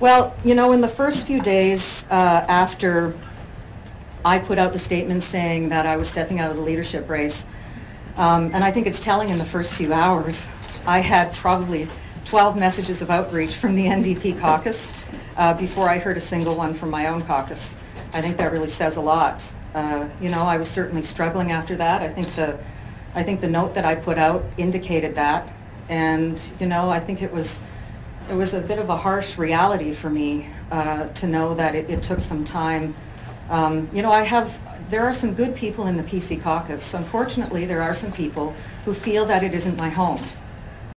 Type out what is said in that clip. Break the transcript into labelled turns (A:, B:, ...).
A: Well, you know, in the first few days uh, after I put out the statement saying that I was stepping out of the leadership race, um, and I think it's telling in the first few hours, I had probably 12 messages of outreach from the NDP caucus uh, before I heard a single one from my own caucus. I think that really says a lot. Uh, You know, I was certainly struggling after that. I think the, I think the note that I put out indicated that. And, you know, I think it was, it was a bit of a harsh reality for me uh, to know that it, it took some time. Um, you know, I have, there are some good people in the PC caucus. Unfortunately, there are some people who feel that it isn't my home.